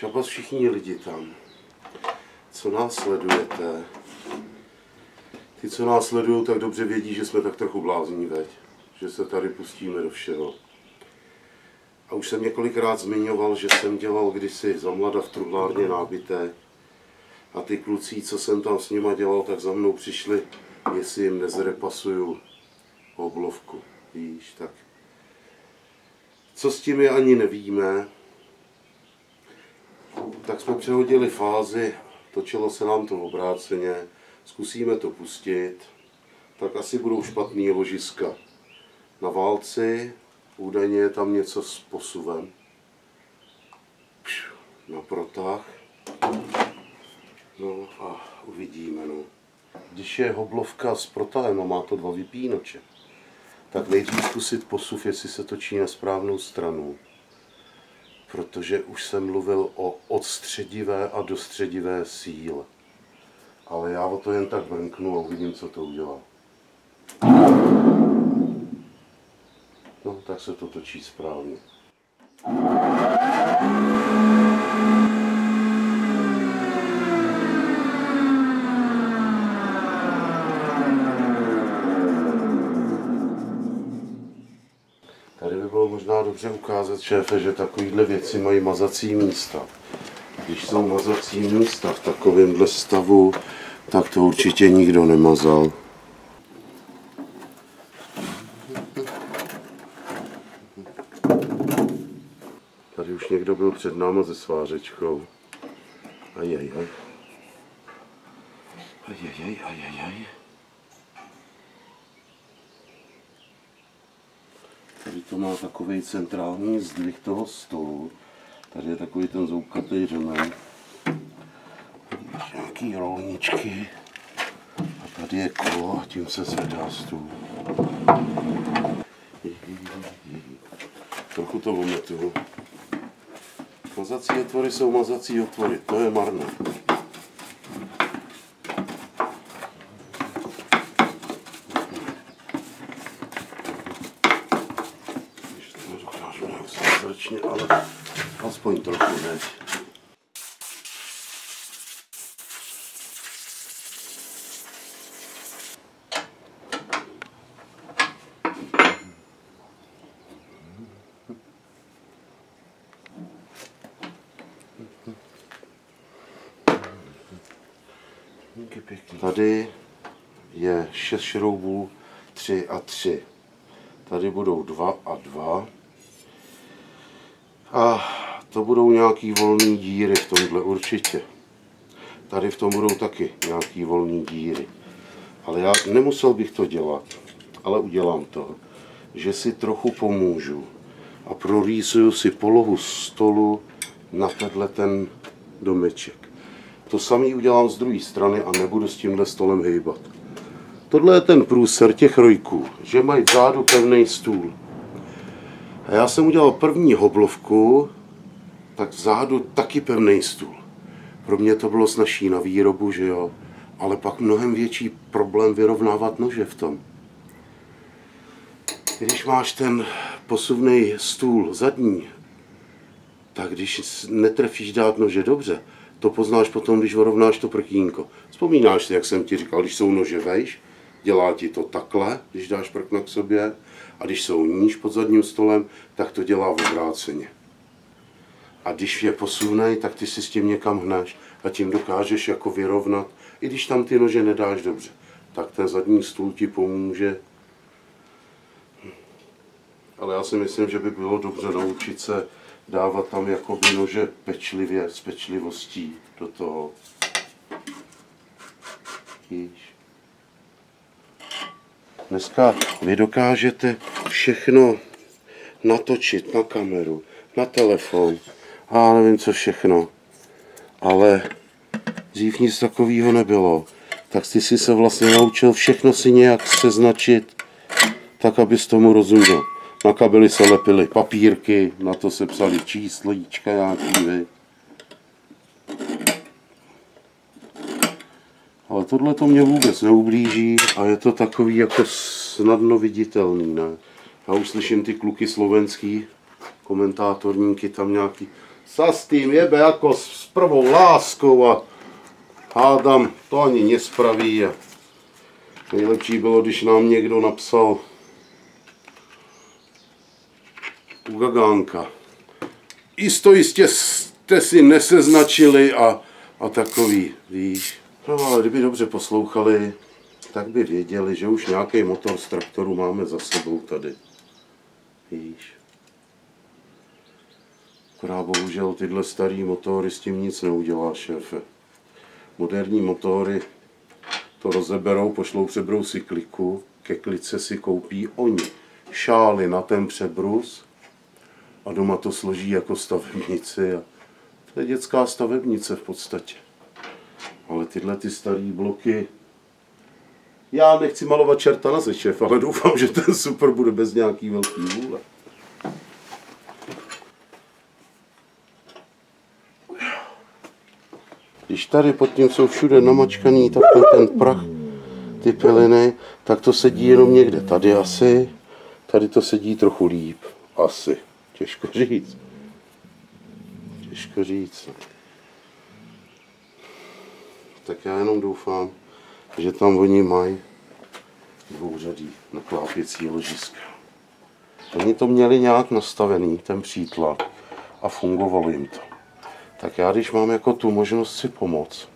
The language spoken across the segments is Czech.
Čabas všichni lidi tam, co nás sledujete. Ty, co nás sledují, tak dobře vědí, že jsme tak trochu blázní veď. Že se tady pustíme do všeho. A už jsem několikrát zmiňoval, že jsem dělal kdysi za mlada v truhlárně nábytek. A ty kluci, co jsem tam s nima dělal, tak za mnou přišli, jestli jim nezrepasuju oblovku. Víš, tak co s tím je ani nevíme, tak jsme přehodili fázi, točilo se nám to obráceně, zkusíme to pustit, tak asi budou špatný ložiska. Na válci údajně je tam něco s posuvem. Na protah. No a uvidíme, no. Když je hoblovka s protahem a má to dva vypínače, tak nejdřív zkusit posuv, jestli se točí na správnou stranu. Protože už jsem mluvil o odstředivé a dostředivé síle. Ale já o to jen tak vrnknu a uvidím, co to udělá. No, tak se to točí správně. Tady by bylo možná dobře ukázat, šéfe, že takovýhle věci mají mazací místa. Když jsou mazací místa v takovémhle stavu, tak to určitě nikdo nemazal. Tady už někdo byl před náma se svářečkou. Ajajaj. Ajajaj, ajajaj. Tady to má takový centrální zdvih toho stolu. Tady je takový ten zoukatý řemen. Nějaký rolničky. A tady je kolo a tím se zvedá stůl. Trochu to ometuju. Mazací otvory jsou mazací otvory, to je marné. Když to nedokážu nějak zázračně, ale aspoň trochu ne. Tady je 6 šroubů 3 a 3. Tady budou 2 a 2. A to budou nějaký volné díry v tomhle určitě. Tady v tom budou taky nějaký volné díry. Ale já nemusel bych to dělat, ale udělám to, že si trochu pomůžu a prorýsuju si polohu stolu na tenhle ten domeček. To samý udělám z druhé strany a nebudu s tímhle stolem hejbat. Tohle je ten průser těch rojků, že mají vzadu pevný stůl. A já jsem udělal první hoblovku, tak vzadu taky pevný stůl. Pro mě to bylo snažší na výrobu, že jo, ale pak mnohem větší problém vyrovnávat nože v tom. Když máš ten posuvný stůl zadní, tak když netrefíš dát nože dobře, to poznáš potom, když vyrovnáš to prkínko. Vzpomínáš si, jak jsem ti říkal, když jsou nože vejš, dělá ti to takhle, když dáš prkna k sobě, a když jsou níž pod zadním stolem, tak to dělá obráceně. A když je posunej, tak ty si s tím někam hneš a tím dokážeš jako vyrovnat, i když tam ty nože nedáš dobře, tak ten zadní stůl ti pomůže. Ale já si myslím, že by bylo dobře naučit se dávat tam jakoby nože pečlivě, s pečlivostí do toho. Víš. Dneska vy dokážete všechno natočit na kameru, na telefon, a nevím co všechno. Ale dřív nic takového nebylo. Tak ty si se vlastně naučil všechno si nějak seznačit, tak abys tomu rozuměl. Na kabely se lepily papírky, na to se psali číslíčka nějaký, vy. Ale tohle to mě vůbec neublíží a je to takový jako snadno viditelný, ne? Já už slyším ty kluky slovenský, komentátorníky tam nějaký, sa s tým jebe jako s, prvou láskou a hádám, to ani nespraví. A nejlepší bylo, když nám někdo napsal u Gagánka. Jisto jistě jste si neseznačili a, a takový, víš. No ale kdyby dobře poslouchali, tak by věděli, že už nějaký motor z traktoru máme za sebou tady. Víš. Akorát bohužel tyhle starý motory s tím nic neudělá, šéfe. Moderní motory to rozeberou, pošlou přebrousy kliku, ke klice si koupí oni šály na ten přebrus a doma to složí jako stavebnici. A to je dětská stavebnice v podstatě. Ale tyhle ty staré bloky, já nechci malovat čerta na zečev, ale doufám, že ten super bude bez nějaký velký vůle. Když tady pod tím jsou všude namačkaný tak ten, ten prach, ty piliny, tak to sedí jenom někde. Tady asi, tady to sedí trochu líp. Asi. Těžko říct. Těžko říct. Tak já jenom doufám, že tam oni mají dvouřadý naklápěcí ložiska. Oni to měli nějak nastavený, ten přítlak, a fungovalo jim to. Tak já, když mám jako tu možnost si pomoct,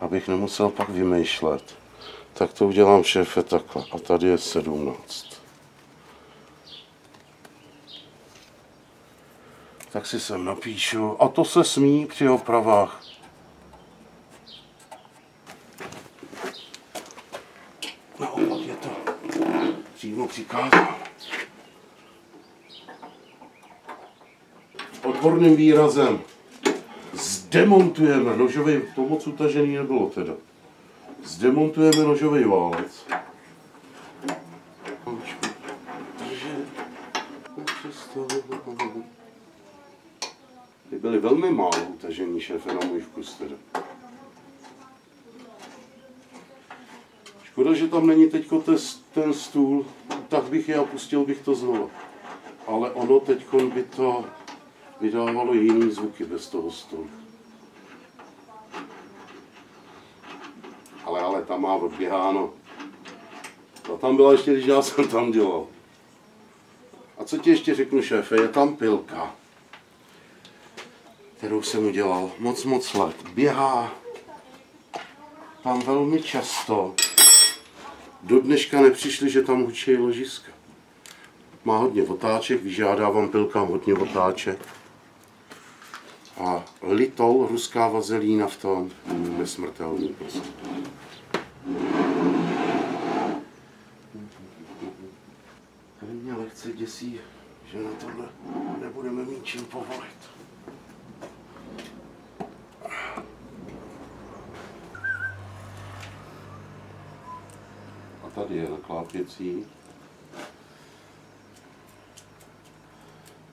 abych nemusel pak vymýšlet, tak to udělám šéfe takhle. A tady je 17. Tak si sem napíšu. A to se smí při opravách. Naopak je to přikázáno. Odborným výrazem zdemontujeme nožový, to moc utažený nebylo teda. Zdemontujeme nožový válec. Ty byly velmi málo utažený šéfe na můj vkus teda. Škoda, že tam není teď ten stůl, tak bych je a pustil bych to znovu. Ale ono teď by to vydávalo jiný zvuky bez toho stolu. Ale, ale tam má odběháno. Ta tam byla ještě, když já jsem tam dělal. A co ti ještě řeknu, šéfe, je tam pilka, kterou jsem udělal moc, moc let. Běhá tam velmi často. Do dneška nepřišli, že tam hučí ložiska. Má hodně otáček, vyžádá vám pilkám hodně otáček. A litou ruská vazelína v tom nesmrtelný prostě. Mě lehce děsí, že na tohle nebudeme mít čím povolit. Tady je naklápěcí.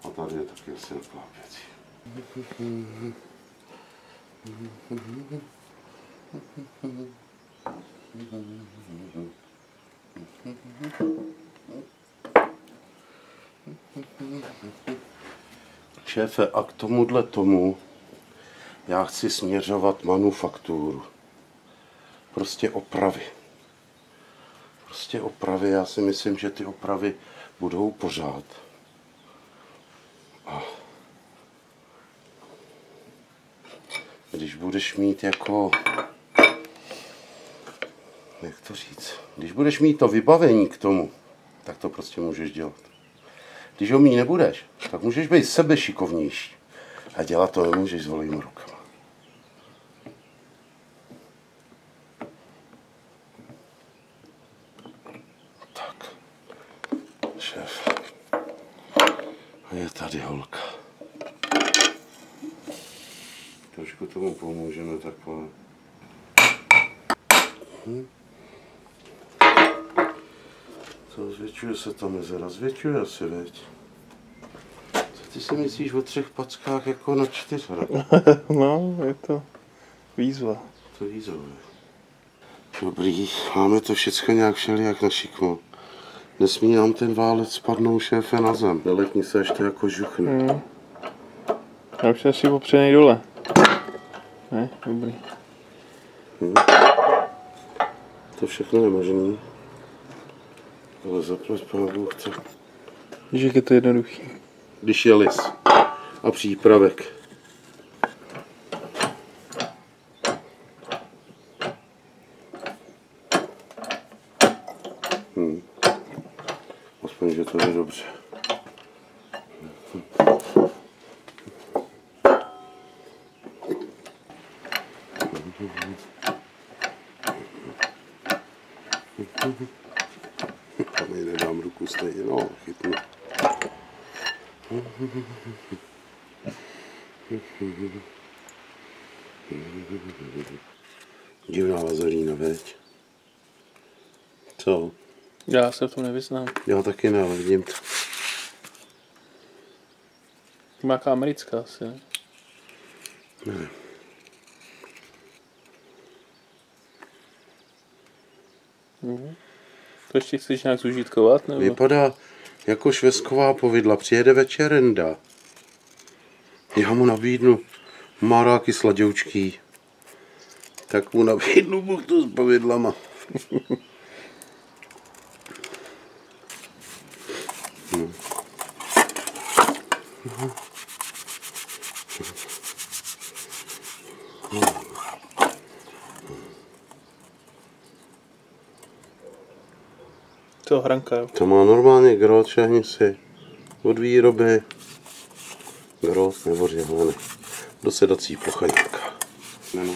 A tady je taky asi naklápěcí. Šéfe, a k tomuhle tomu já chci směřovat manufakturu. Prostě opravy. Prostě opravy, já si myslím, že ty opravy budou pořád. A když budeš mít jako, jak to říct, když budeš mít to vybavení k tomu, tak to prostě můžeš dělat. Když ho mít nebudeš, tak můžeš být sebe šikovnější. A dělat to nemůžeš s volnými rukama. Tak. Šéf. A je tady holka. Trošku tomu pomůžeme takhle. Hm. Co, zvětšuje se ta mezera? Zvětšuje se, veď. Co ty si myslíš o třech packách jako na čtyř? no, je to výzva. To výzva. Dobrý, máme to všechno nějak všelijak na šikmo. Nesmí nám ten válec spadnout šéfe na zem. Neletni se, to jako žuchne. Mm. Já už asi opřený dole. Ne, dobrý. To všechno je možný. Ale zaplať pánu chce. Jak je to jednoduchý. Když je lis a přípravek. Hm. Aspoň, že to je dobře. Tam ji nedám ruku stejně, no, chytnu. Divná vazelína, veď? Co? Já se v tom nevyznám. Já taky ne, ale vidím to. Nějaká americká asi, ne? Ne. To ještě chceš nějak zužitkovat? Nebo? Vypadá jako švestková povidla. Přijede večerenda. Já mu nabídnu maráky sladěučký. Tak mu nabídnu buchtu s povidlama. hranka, jo. To má normálně grot, šahni si. Od výroby. Grot nebo řehony. Dosedací plocha nějaká. No, no.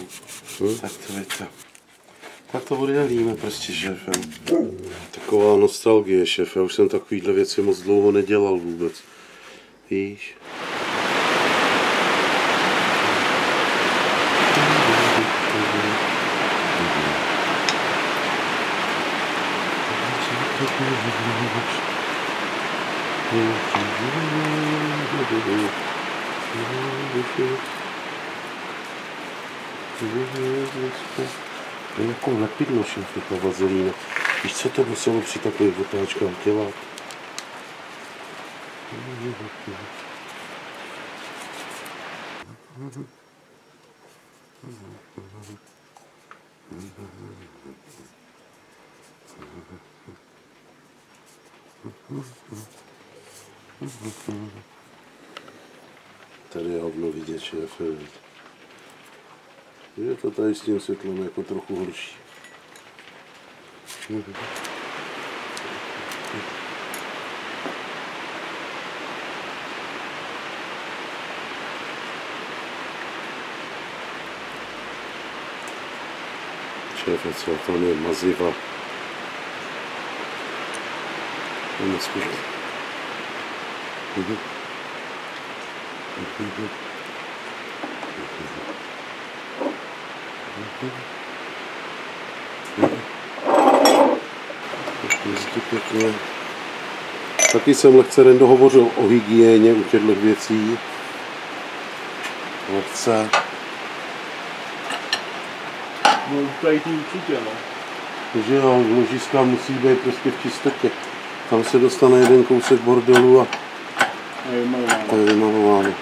Hm? Tak to je to. Tak to oddělíme prostě, šéfe. Taková nostalgie, šéfe. Já už jsem takovýhle věci moc dlouho nedělal vůbec. Víš? To je jako lepidlo šéfe, ta vazelína. Víš, co to muselo při takových otáčkách dělat? Tady je hovno vidět, šéfe. Je to tady s tím světlem jako trochu horší. Šéfe, co tam je maziva. Mhm. Hezky pěkně. Taky jsem lehce Rendo hovořil o hygieně u těchto věcí. Lehce. No, tady ty určitě, no. Takže jo, ložiska musí být prostě v čistotě. Tam se dostane jeden kousek bordelu a to je vymalováno.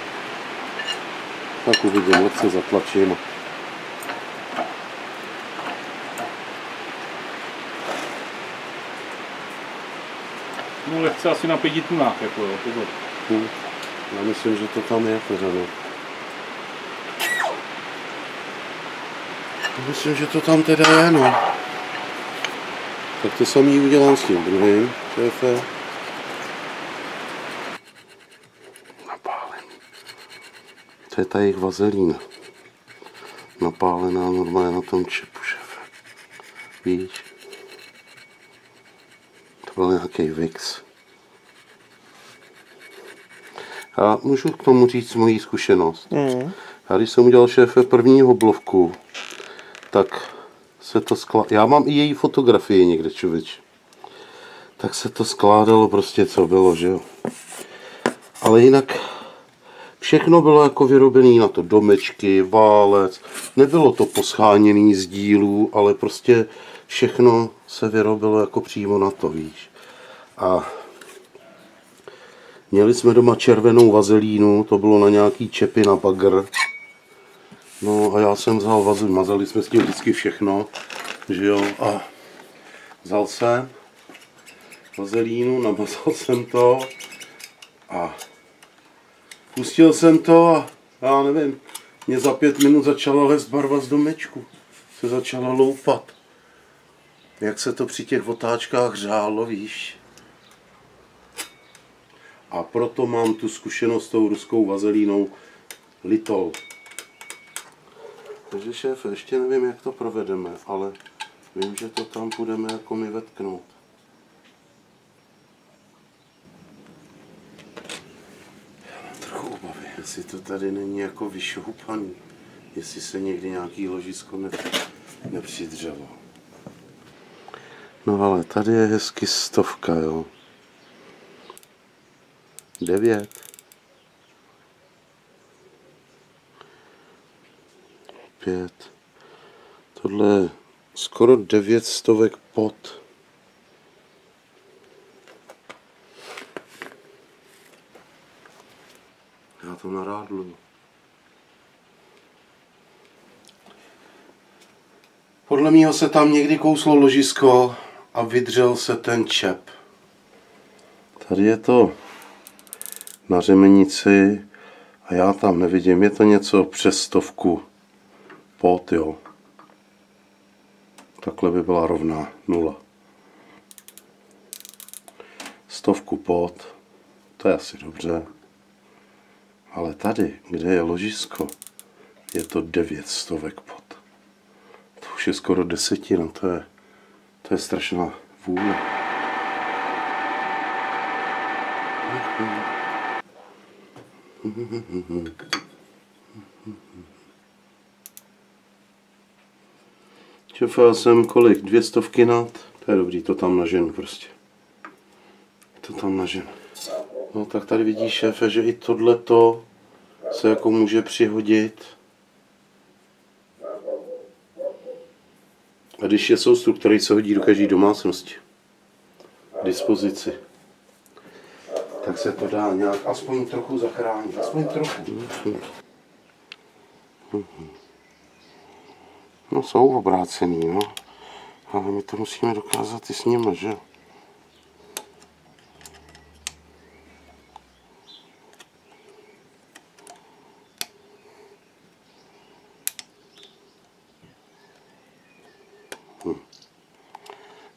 Tak uvidím, lehce zatlačím. No, lehce asi na pěti tunách, jako jo, pozor. Hm. Já myslím, že to tam je teda, no. Myslím, že to tam teda je, no. Tak to samý udělám s tím druhým, šéfe. Napálený. To je ta jejich vazelína. Napálená normálně na tom čepu, šéfe. Víš? To byl nějaký Vix. A můžu k tomu říct moji zkušenost. Mm. Já když jsem udělal šéfe první oblovku, tak se to skládalo. Já mám i její fotografii někde, čověč. Tak se to skládalo prostě, co bylo, že jo. Ale jinak všechno bylo jako vyrobené na to domečky, válec. Nebylo to poscháněný z dílů, ale prostě všechno se vyrobilo jako přímo na to, víš. A Měli jsme doma červenou vazelínu, to bylo na nějaký čepy na bagr. No a já jsem vzal vazelín, mazali jsme s tím vždycky všechno, že jo, a vzal jsem vazelínu, namazal jsem to a pustil jsem to a já nevím, mě za pět minut začala lézt barva z domečku. Se začala loupat. Jak se to při těch otáčkách řálo, víš. A proto mám tu zkušenost s tou ruskou vazelínou Litol. Takže šéf, ještě nevím, jak to provedeme, ale vím, že to tam budeme jako mi vetknout. Já mám trochu obavy, jestli to tady není jako vyšoupaný, jestli se někdy nějaký ložisko ne, nepřidřelo. No ale tady je hezky stovka, jo. Devět. Pět. Tohle je skoro devět stovek pod. Já to narádluju. Podle mého se tam někdy kouslo ložisko a vydřel se ten čep. Tady je to na řemenici a já tam nevidím, je to něco přes stovku pot, jo. Takhle by byla rovná nula. Stovku pot, to je asi dobře. Ale tady, kde je ložisko, je to devět stovek pot. To už je skoro desetina, to je, to je strašná vůle. Čefal jsem kolik? Dvě stovky nad? To je dobrý, to tam naženu prostě. To tam naženu. No tak tady vidíš šéfe, že i tohleto se jako může přihodit. A když je soustup, který se hodí do každé domácnosti, dispozici, tak se to dá nějak aspoň trochu zachránit. Aspoň trochu. No jsou obrácený, no. Ale my to musíme dokázat i s nimi, že jo.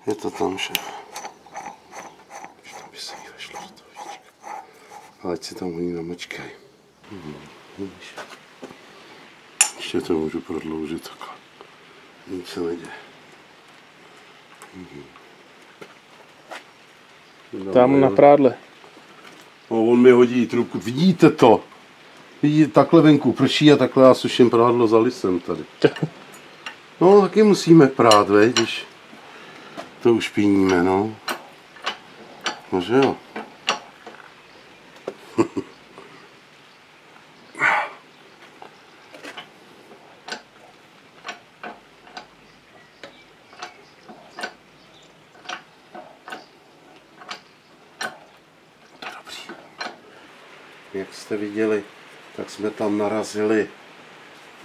Je to tam. Už tam by se jí vešlo do toho. Ale ať si tam oni namačkají. Hm. Vidíš? Ještě to můžu prodloužit takhle. Nic se neděje. Tam na prádle. No, on mi hodí trubku. Vidíte to? Vidíte, takhle venku prší a takhle já suším prádlo za lisem tady. No, taky musíme prát, veď, když to ušpiníme, no. No, že jo. Jak jste viděli, tak jsme tam narazili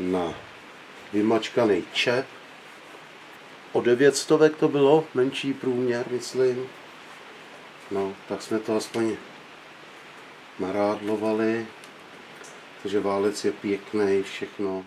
na vymačkaný čep. O 9 stovek to bylo, menší průměr, myslím. No, tak jsme to aspoň narádlovali. Takže válec je pěkný, všechno.